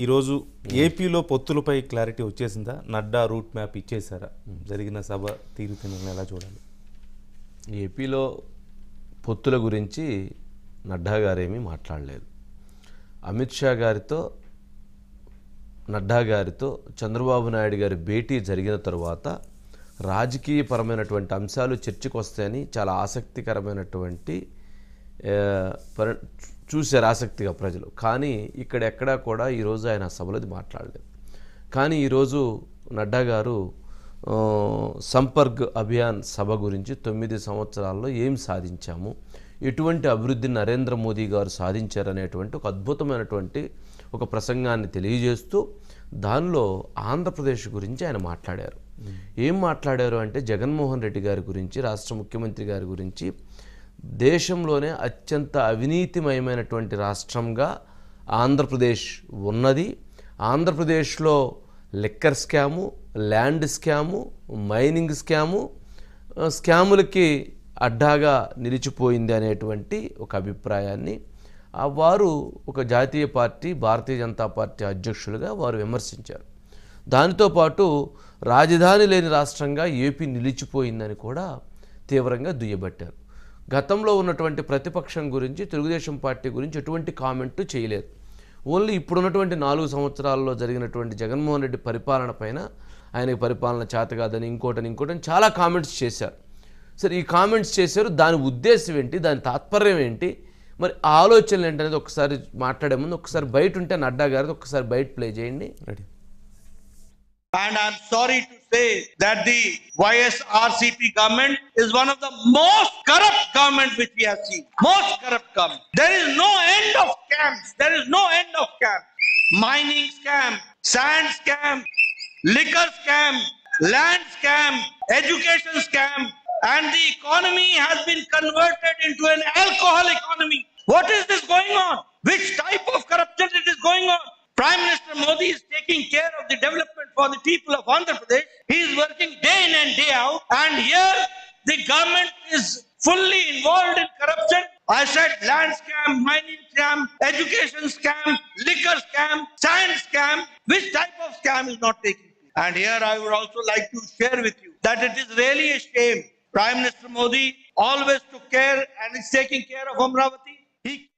ఈరోజు ఏపీలో పొత్తులపై క్లారిటీ వచ్చేసిందా? నడ్డా రూట్ మ్యాప్ ఇచ్చేసారా జరిగిన సభ తీరుతెన్నులను ఎలా చూడాలి? ఏపీలో పొత్తుల గురించి నడ్డా గారేమీ మాట్లాడలేదు. అమిత్ షా గారితో నడ్డా గారితో చంద్రబాబు నాయుడు గారి భేటీ జరిగిన తరువాత రాజకీయపరమైనటువంటి అంశాలు చర్చకు వస్తాయని చాలా ఆసక్తికరమైనటువంటి చూశారు ఆసక్తిగా ప్రజలు. కానీ ఇక్కడ ఎక్కడా కూడా ఈరోజు ఆయన సభలోది మాట్లాడలేదు. కానీ ఈరోజు నడ్డా గారు సంపర్క్ అభియాన్ సభ గురించి తొమ్మిది సంవత్సరాల్లో ఏం సాధించాము? ఎటువంటి అభివృద్ధిని నరేంద్ర మోదీ గారు సాధించారనేటువంటి ఒక అద్భుతమైనటువంటి ఒక ప్రసంగాన్ని తెలియజేస్తూ దానిలో ఆంధ్రప్రదేశ్ గురించి ఆయన మాట్లాడారు. ఏం మాట్లాడారు అంటే జగన్మోహన్ రెడ్డి గారి గురించి రాష్ట్ర ముఖ్యమంత్రి గారి గురించి దేశంలోనే అత్యంత అవినీతిమయమైనటువంటి రాష్ట్రంగా ఆంధ్రప్రదేశ్ ఉన్నది. ఆంధ్రప్రదేశ్లో liquor scam land scam mining scam స్కాములకి అడ్డాగా నిలిచిపోయింది అనేటువంటి ఒక అభిప్రాయాన్ని. వారు ఒక జాతీయ పార్టీ భారతీయ జనతా పార్టీ అధ్యక్షులుగా వారు విమర్శించారు. దానితో పాటు రాజధాని లేని రాష్ట్రంగా ఏపీ నిలిచిపోయిందని కూడా తీవ్రంగా దుయ్యబట్టారు. గతంలో ఉన్నటువంటి ప్రతిపక్షం గురించి తెలుగుదేశం పార్టీ గురించి ఎటువంటి కామెంట్ చేయలేదు. ఓన్లీ ఇప్పుడున్నటువంటి నాలుగు సంవత్సరాల్లో జరిగినటువంటి జగన్మోహన్ రెడ్డి పరిపాలన పైన ఆయనకి పరిపాలన చేత కాదని ఇంకోటని ఇంకోటని చాలా కామెంట్స్ చేశారు. సరే ఈ కామెంట్స్ చేశారు. దాని ఉద్దేశం ఏంటి? దాని తాత్పర్యం ఏంటి? మరి ఆలోచనలు ఏంటనేది ఒకసారి మాట్లాడే ముందు ఒకసారి బయట ఉంటే నడ్డా గారిది ఒకసారి బయట ప్లే చేయండి. Ready. And I'm sorry to say that the YSRCP government is one of the most corrupt government which we have seen. Most corrupt government. There is no end of scams. There is no end of scams. Mining scam, sand scam, liquor scam, land scam, education scam, and the economy has been converted into an alcohol economy. What is this going on? Which type of corruption is it is going on? Prime Minister Modi is taking care of the development for the people of Andhra Pradesh. He is working day in and day out, and here the government is fully involved in corruption. I said land scam, mining scam, education scam, liquor scam, science scam. Which type of scam is not taking place? And here I would also like to share with you that it is really a shame. Prime Minister Modi always took care and is taking care of Amravati. He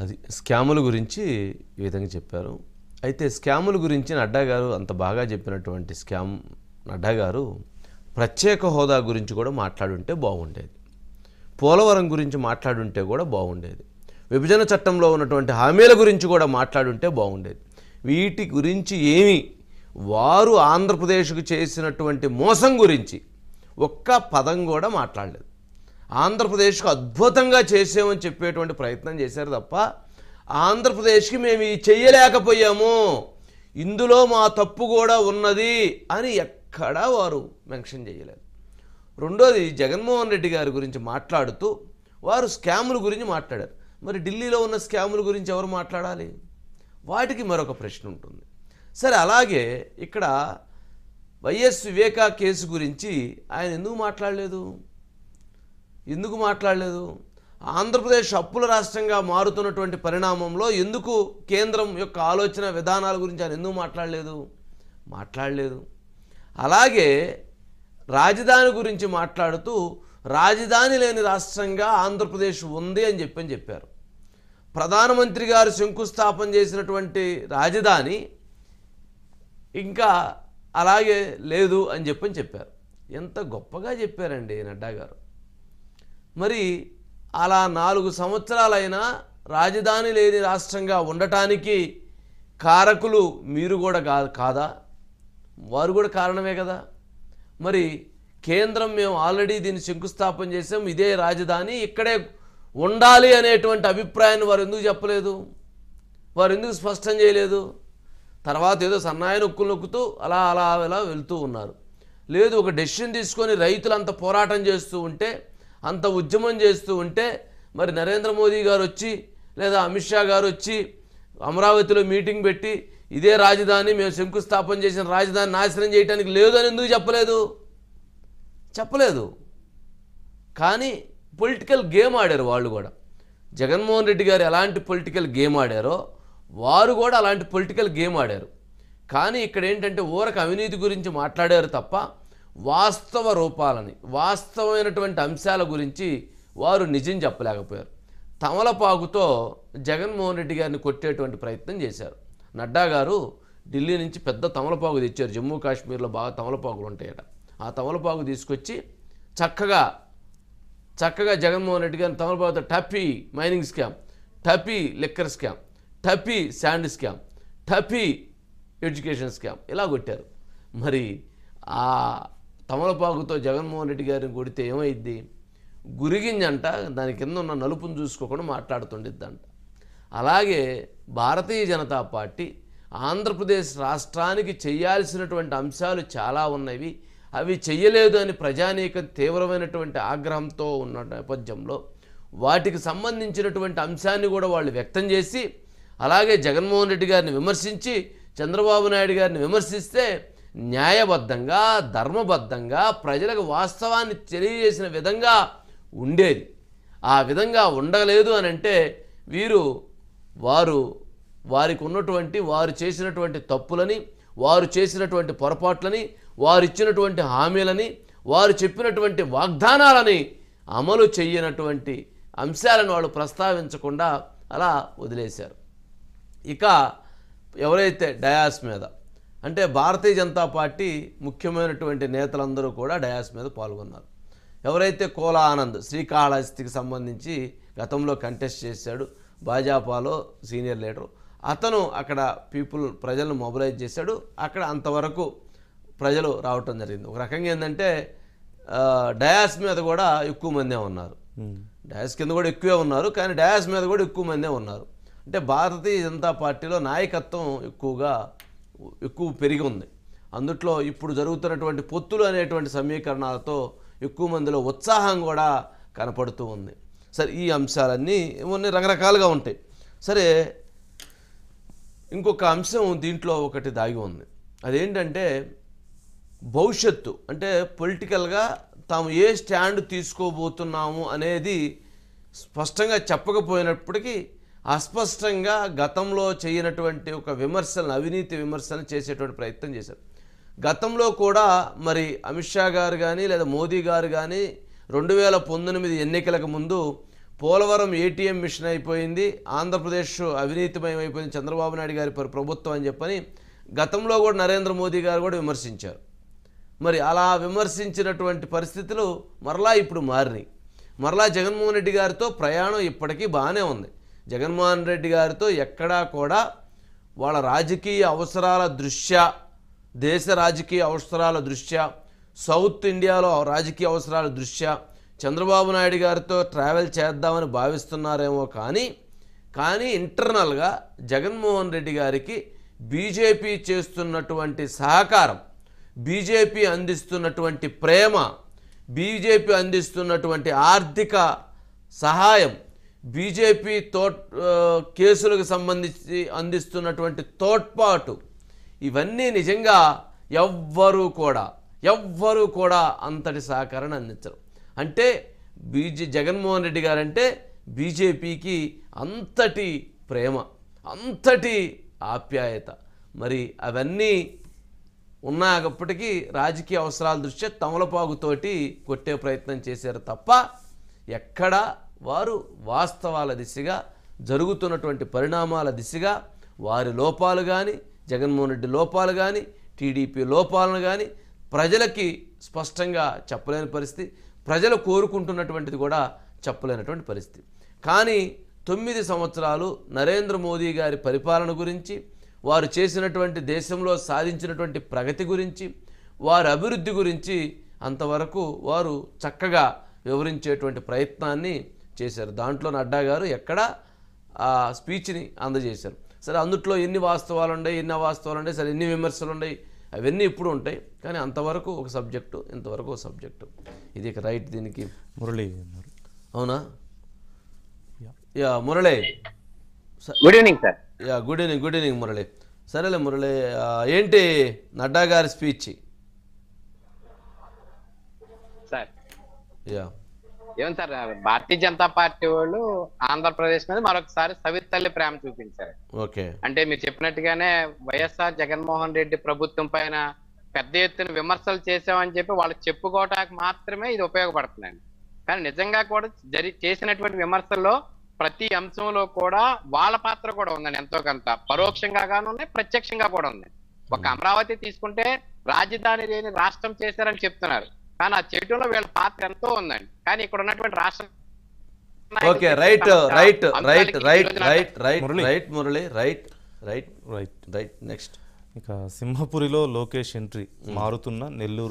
అది స్కాముల గురించి ఈ విధంగా చెప్పారు. అయితే స్కాముల గురించి నడ్డా గారు అంత బాగా చెప్పినటువంటి స్కామ్ నడ్డా గారు ప్రత్యేక హోదా గురించి కూడా మాట్లాడుంటే బాగుండేది. పోలవరం గురించి మాట్లాడుంటే కూడా బాగుండేది. విభజన చట్టంలో ఉన్నటువంటి హామీల గురించి కూడా మాట్లాడుంటే బాగుండేది. వీటి గురించి ఏమి వారు ఆంధ్రప్రదేశ్కు చేసినటువంటి మోసం గురించి ఒక్క పదం కూడా మాట్లాడలేదు. ఆంధ్రప్రదేశ్కు అద్భుతంగా చేసామని చెప్పేటువంటి ప్రయత్నం చేశారు తప్ప ఆంధ్రప్రదేశ్కి మేము ఇది చెయ్యలేకపోయాము. ఇందులో మా తప్పు కూడా ఉన్నది అని ఎక్కడా వారు మెన్షన్ చేయలేదు. రెండోది జగన్మోహన్ రెడ్డి గారి గురించి మాట్లాడుతూ వారు స్కాముల గురించి మాట్లాడారు. మరి ఢిల్లీలో ఉన్న స్కాముల గురించి ఎవరు మాట్లాడాలి? వాటికి మరొక ప్రశ్న ఉంటుంది. సరే అలాగే ఇక్కడ వైఎస్ వివేకా కేసు గురించి ఆయన ఎందుకు మాట్లాడలేదు? ఎందుకు మాట్లాడలేదు? ఆంధ్రప్రదేశ్ అప్పుల రాష్ట్రంగా మారుతున్నటువంటి పరిణామంలో ఎందుకు కేంద్రం యొక్క ఆలోచన విధానాల గురించి ఆయన ఎందుకు మాట్లాడలేదు? మాట్లాడలేదు. అలాగే రాజధాని గురించి మాట్లాడుతూ రాజధాని లేని రాష్ట్రంగా ఆంధ్రప్రదేశ్ ఉంది అని చెప్పని చెప్పారు. ప్రధానమంత్రి గారు శంకుస్థాపన చేసినటువంటి రాజధాని ఇంకా అలాగే లేదు అని చెప్పని చెప్పారు. ఎంత గొప్పగా చెప్పారండి నడ్డా గారు. మరి అలా నాలుగు సంవత్సరాలైనా రాజధాని లేని రాష్ట్రంగా ఉండటానికి కారకులు మీరు కూడా కా కాదా? వారు కూడా కారణమే కదా. మరి కేంద్రం మేము ఆల్రెడీ దీన్ని శంకుస్థాపన చేసాం ఇదే రాజధాని ఇక్కడే ఉండాలి అనేటువంటి అభిప్రాయాన్ని వారు ఎందుకు చెప్పలేదు? వారు ఎందుకు స్పష్టం చేయలేదు? తర్వాత ఏదో సన్నాయి నొక్కులు నొక్కుతూ అలా అలా అలా వెళ్తూ ఉన్నారు. లేదు ఒక డెసిషన్ తీసుకొని రైతులు అంత పోరాటం చేస్తూ ఉంటే అంత ఉద్యమం చేస్తూ ఉంటే మరి నరేంద్ర మోదీ గారు వచ్చి లేదా అమిత్ షా గారు వచ్చి అమరావతిలో మీటింగ్ పెట్టి ఇదే రాజధాని మేము శంకుస్థాపన చేసిన రాజధాని నాశనం చేయడానికి లేదు అని ఎందుకు చెప్పలేదు? చెప్పలేదు. కానీ పొలిటికల్ గేమ్ ఆడారు వాళ్ళు కూడా. జగన్మోహన్ రెడ్డి గారు ఎలాంటి పొలిటికల్ గేమ్ ఆడారో వారు కూడా అలాంటి పొలిటికల్ గేమ్ ఆడారు. కానీ ఇక్కడ ఏంటంటే ఊరకు అవినీతి గురించి మాట్లాడారు తప్ప వాస్తవ రూపాలని వాస్తవమైనటువంటి అంశాల గురించి వారు నిజం చెప్పలేకపోయారు. తమలపాకుతో జగన్మోహన్ రెడ్డి గారిని కొట్టేటువంటి ప్రయత్నం చేశారు. నడ్డా గారు ఢిల్లీ నుంచి పెద్ద తమలపాకు తెచ్చారు. జమ్మూ కాశ్మీర్లో బాగా తమలపాకులు ఉంటాయట. ఆ తమలపాకు తీసుకొచ్చి చక్కగా చక్కగా జగన్మోహన్ రెడ్డి గారిని తమలపాకుతో టఫీ మైనింగ్ స్కామ్ టఫీ లిక్కర్ స్కామ్ టఫీ శాండ్ స్కామ్ టఫీ ఎడ్యుకేషన్ స్కామ్ ఇలా కొట్టారు. మరి ఆ తమలపాకుతో జగన్మోహన్ రెడ్డి గారిని కొడితే ఏమైద్ది? గురిగింజంట దాని కింద ఉన్న నలుపును చూసుకోకుండా మాట్లాడుతుండిద్దంట. అలాగే భారతీయ జనతా పార్టీ ఆంధ్రప్రదేశ్ రాష్ట్రానికి చేయాల్సినటువంటి అంశాలు చాలా ఉన్నవి. అవి చెయ్యలేదు అని ప్రజానీకం తీవ్రమైనటువంటి ఆగ్రహంతో ఉన్న నేపథ్యంలో వాటికి సంబంధించినటువంటి అంశాన్ని కూడా వాళ్ళు వ్యక్తం చేసి అలాగే జగన్మోహన్ రెడ్డి గారిని విమర్శించి చంద్రబాబు నాయుడు గారిని విమర్శిస్తే న్యాయబద్ధంగా ధర్మబద్ధంగా ప్రజలకు వాస్తవాన్ని తెలియజేసిన విధంగా ఉండేది. ఆ విధంగా ఉండలేదు అని అంటే వీరు వారు వారికి ఉన్నటువంటి వారు చేసినటువంటి తప్పులని వారు చేసినటువంటి పొరపాట్లని వారు ఇచ్చినటువంటి హామీలని వారు చెప్పినటువంటి వాగ్దానాలని అమలు చేయనటువంటి అంశాలను వాళ్ళు ప్రస్తావించకుండా అలా వదిలేశారు. ఇక ఎవరైతే డయాస్ మీద అంటే భారతీయ జనతా పార్టీ ముఖ్యమైనటువంటి నేతలందరూ కూడా డయాస్ మీద పాల్గొన్నారు. ఎవరైతే కోలా ఆనంద్ శ్రీకాళహస్తికి సంబంధించి గతంలో కంటెస్ట్ చేశాడు భాజపాలో సీనియర్ లీడరు అతను అక్కడ పీపుల్ ప్రజలను మొబిలైజ్ చేశాడు. అక్కడ అంతవరకు ప్రజలు రావటం జరిగింది. ఒక రకంగా ఏంటంటే డయాస్ మీద కూడా ఎక్కువ మందే ఉన్నారు. డయాస్ కింద కూడా ఎక్కువే ఉన్నారు కానీ డయాస్ మీద కూడా ఎక్కువ మందే ఉన్నారు. అంటే భారతీయ జనతా పార్టీలో నాయకత్వం ఎక్కువగా ఎక్కువ పెరిగి ఉంది. అందుట్లో ఇప్పుడు జరుగుతున్నటువంటి పొత్తులు అనేటువంటి సమీకరణాలతో ఎక్కువ మందిలో ఉత్సాహం కూడా కనపడుతూ ఉంది. సరే ఈ అంశాలన్నీ ఇవన్నీ రకరకాలుగా ఉంటాయి. సరే ఇంకొక అంశం దీంట్లో ఒకటి దాగి ఉంది. అదేంటంటే భవిష్యత్తు అంటే పొలిటికల్గా తాము ఏ స్టాండ్ తీసుకోబోతున్నాము అనేది స్పష్టంగా చెప్పకపోయినప్పటికీ అస్పష్టంగా గతంలో చేయనటువంటి ఒక విమర్శలను అవినీతి విమర్శలను చేసేటువంటి ప్రయత్నం చేశారు. గతంలో కూడా మరి అమిత్ షా గారు కానీ లేదా మోదీ గారు కానీ రెండు వేల పంతొమ్మిది ఎన్నికలకు ముందు పోలవరం ఏటీఎం మిషన్ అయిపోయింది ఆంధ్రప్రదేశ్ అవినీతిమయం అయిపోయింది చంద్రబాబు నాయుడు గారి ప్రభుత్వం అని చెప్పని గతంలో కూడా నరేంద్ర మోదీ గారు కూడా విమర్శించారు. మరి అలా విమర్శించినటువంటి పరిస్థితులు మరలా ఇప్పుడు మారినాయి. మరలా జగన్మోహన్ రెడ్డి గారితో ప్రయాణం ఇప్పటికీ బాగానే ఉంది. జగన్మోహన్ రెడ్డి గారితో ఎక్కడా కూడా వాళ్ళ రాజకీయ అవసరాల దృష్ట్యా దేశ రాజకీయ అవసరాల దృష్ట్యా సౌత్ ఇండియాలో రాజకీయ అవసరాల దృష్ట్యా చంద్రబాబు నాయుడు గారితో ట్రావెల్ చేద్దామని భావిస్తున్నారేమో కానీ కానీ ఇంటర్నల్గా జగన్మోహన్ రెడ్డి గారికి బీజేపీ చేస్తున్నటువంటి సహకారం బీజేపీ అందిస్తున్నటువంటి ప్రేమ బీజేపీ అందిస్తున్నటువంటి ఆర్థిక సహాయం బీజేపీ తో కేసులకు సంబంధించి అందిస్తున్నటువంటి తోడ్పాటు ఇవన్నీ నిజంగా ఎవ్వరూ కూడా ఎవ్వరూ కూడా అంతటి సహకారాన్ని అందించరు. అంటే బీజే జగన్మోహన్ రెడ్డి గారంటే బీజేపీకి అంతటి ప్రేమ అంతటి ఆప్యాయత. మరి అవన్నీ ఉన్నాకప్పటికీ రాజకీయ అవసరాల దృష్ట్యా తమలపాగుతోటి కొట్టే ప్రయత్నం చేశారు తప్ప ఎక్కడ వారు వాస్తవాల దిశగా జరుగుతున్నటువంటి పరిణామాల దిశగా వారి లోపాలు కానీ జగన్మోహన్ రెడ్డి లోపాలు కానీ టీడీపీ లోపాలను కానీ ప్రజలకి స్పష్టంగా చెప్పలేని పరిస్థితి ప్రజలు కోరుకుంటున్నటువంటిది కూడా చెప్పలేనటువంటి పరిస్థితి. కానీ తొమ్మిది సంవత్సరాలు నరేంద్ర మోదీ గారి పరిపాలన గురించి వారు చేసినటువంటి దేశంలో సాధించినటువంటి ప్రగతి గురించి వారి అభివృద్ధి గురించి అంతవరకు వారు చక్కగా వివరించేటువంటి ప్రయత్నాన్ని చేశారు. దాంట్లో నడ్డా గారు ఎక్కడ ఆ స్పీచ్ని అందజేశారు. సరే అందుట్లో ఎన్ని వాస్తవాలు ఉన్నాయి ఎన్ని అవాస్తవాలు ఉన్నాయి సరే ఎన్ని విమర్శలు ఉన్నాయి అవన్నీ ఇప్పుడు ఉంటాయి. కానీ అంతవరకు ఒక సబ్జెక్టు ఇంతవరకు ఒక సబ్జెక్టు. ఇది ఇక రైట్ దీనికి. మురళి అన్నారు అవునా? Yeah. Murali. Good evening sir yeah good evening good evening Murali. సరేలే మురళి. ఏంటి నడ్డా గారి స్పీచ్? Sir yeah. ఏమో సార్ భారతీయ జనతా పార్టీ వాళ్ళు ఆంధ్రప్రదేశ్ మీద మరొకసారి సవితల్లి ప్రేమ చూపించారు. ఓకే. అంటే మీరు చెప్పినట్టుగానే వైఎస్ఆర్ జగన్మోహన్ రెడ్డి ప్రభుత్వం పైన పెద్ద ఎత్తున విమర్శలు చేసామని చెప్పి వాళ్ళు చెప్పుకోవటానికి మాత్రమే ఇది ఉపయోగపడుతుందండి. కానీ నిజంగా కూడా జరి చేసినటువంటి విమర్శల్లో ప్రతి అంశంలో కూడా వాళ్ళ పాత్ర కూడా ఉందండి ఎంతో కొంత. పరోక్షంగా ఉన్నాయి ప్రత్యక్షంగా కూడా ఉంది ఒక అమరావతి తీసుకుంటే రాజధాని లేని రాష్ట్రం చేశారని చెప్తున్నారు. కానీ ఆ చేయటంలో వీళ్ళ పాత్ర ఎంతో ఉందండి. కానీ ఇక్కడ ఉన్నటువంటి రాష్ట్ర okay right right right right right right Murali. Right Murali right right right. Right next. ఇక సింహపురిలో లోకేష్ ఎంట్రీ మారుతున్న నెల్లూరు